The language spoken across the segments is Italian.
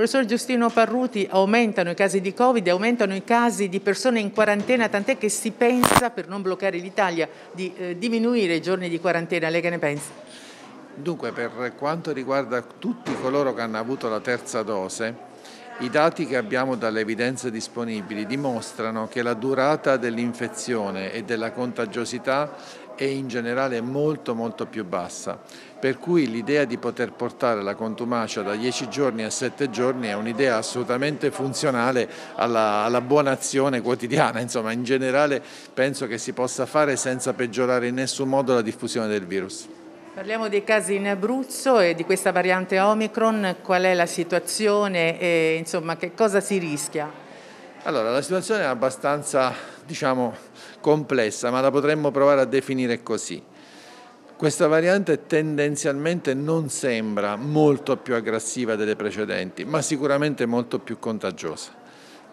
Professor Giustino Parruti, aumentano i casi di Covid, aumentano i casi di persone in quarantena, tant'è che si pensa, per non bloccare l'Italia, di eh, diminuire i giorni di quarantena. Lei che ne pensa? Dunque, per quanto riguarda tutti coloro che hanno avuto la terza dose, i dati che abbiamo dalle evidenze disponibili dimostrano che la durata dell'infezione e della contagiosità è in generale molto molto più bassa, per cui l'idea di poter portare la contumacia da 10 giorni a 7 giorni è un'idea assolutamente funzionale alla, alla buona azione quotidiana, insomma in generale penso che si possa fare senza peggiorare in nessun modo la diffusione del virus. Parliamo dei casi in Abruzzo e di questa variante Omicron, qual è la situazione e insomma che cosa si rischia? Allora, la situazione è abbastanza diciamo, complessa, ma la potremmo provare a definire così. Questa variante tendenzialmente non sembra molto più aggressiva delle precedenti, ma sicuramente molto più contagiosa.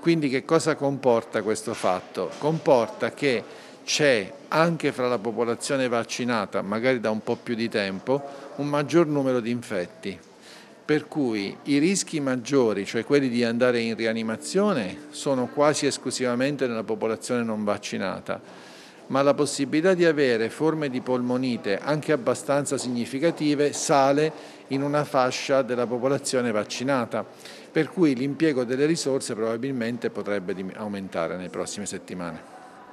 Quindi che cosa comporta questo fatto? Comporta che c'è anche fra la popolazione vaccinata, magari da un po' più di tempo, un maggior numero di infetti. Per cui i rischi maggiori, cioè quelli di andare in rianimazione, sono quasi esclusivamente nella popolazione non vaccinata, ma la possibilità di avere forme di polmonite anche abbastanza significative sale in una fascia della popolazione vaccinata, per cui l'impiego delle risorse probabilmente potrebbe aumentare nelle prossime settimane.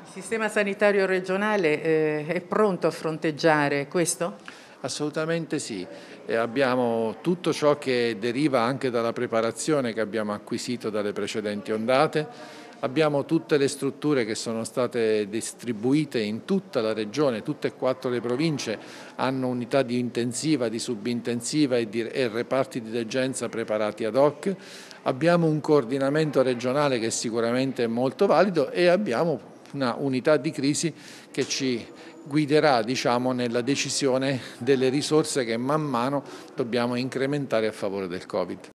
Il sistema sanitario regionale eh, è pronto a fronteggiare questo? Assolutamente sì, e abbiamo tutto ciò che deriva anche dalla preparazione che abbiamo acquisito dalle precedenti ondate, abbiamo tutte le strutture che sono state distribuite in tutta la regione, tutte e quattro le province hanno unità di intensiva, di subintensiva e, di, e reparti di degenza preparati ad hoc, abbiamo un coordinamento regionale che sicuramente è molto valido e abbiamo una unità di crisi che ci guiderà diciamo, nella decisione delle risorse che man mano dobbiamo incrementare a favore del Covid.